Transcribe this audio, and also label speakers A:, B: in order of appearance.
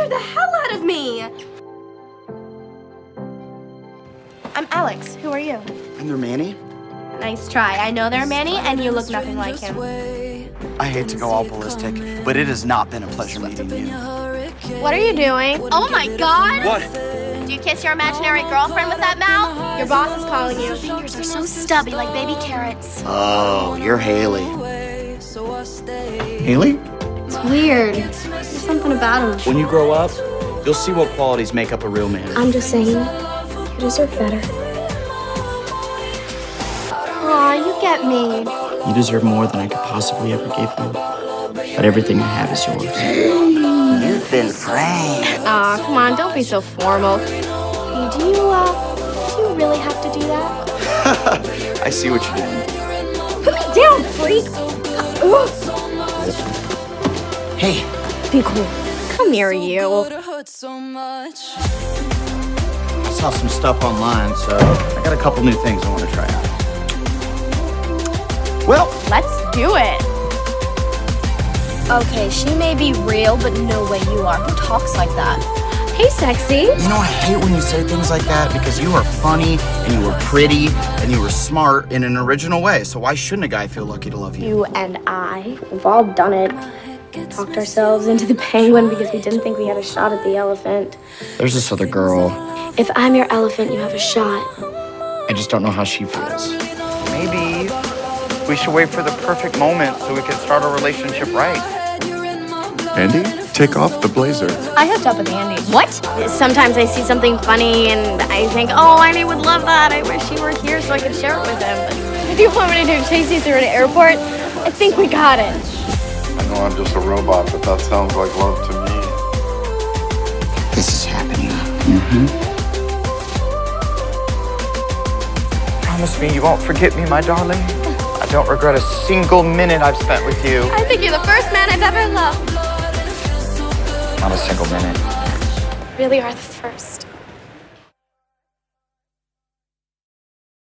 A: scared the hell out of me. I'm Alex. Who are you?
B: And they're Manny?
A: Nice try. I know they're Manny, and you look nothing like him.
B: I hate to go all ballistic, but it has not been a pleasure meeting you.
A: What are you doing? Oh my god!
B: What?
A: Do you kiss your imaginary girlfriend with that mouth? Your boss is calling you. Fingers are so stubby like baby carrots.
B: Oh, you're Haley. Haley?
A: It's weird. There's about him.
B: When you grow up, you'll see what qualities make up a real man.
A: I'm just saying, you deserve better. Aw, you get me.
B: You deserve more than I could possibly ever give you. But everything I have is yours. You've been framed.
A: Aw, come on, don't be so formal. Hey, do you, uh, do you really have to do that?
B: I see what you're doing.
A: Put me down, freak! Ugh.
B: Hey,
A: Be cool. Come here, you.
B: I saw some stuff online, so I got a couple new things I want to try out. Well,
A: Let's do it. Okay, she may be real, but no way you are. Who talks like that? Hey, sexy.
B: you know, I hate when you say things like that because you are funny and you were pretty and you were smart in an original way. So why shouldn't a guy feel lucky to love you?
A: You and I, we've all done it. Talked ourselves into the penguin because we didn't think we had a shot at the elephant.
B: There's this other girl.
A: If I'm your elephant, you have a shot.
B: I just don't know how she feels.
C: Maybe we should wait for the perfect moment so we can start our relationship right.
D: Andy, take off the blazer.
A: I hooked up with Andy. What? Sometimes I see something funny and I think, oh, Andy would love that. I wish he were here so I could share it with him. But if you want me to do chase you through an airport, I think we got it.
D: I know I'm just a robot, but that sounds like love to me.
B: This is happening. Mm-hmm.
C: Promise me you won't forget me, my darling. I don't regret a single minute I've spent with you.
A: I think you're the first man I've ever loved.
C: Not a single minute.
A: Really are the first.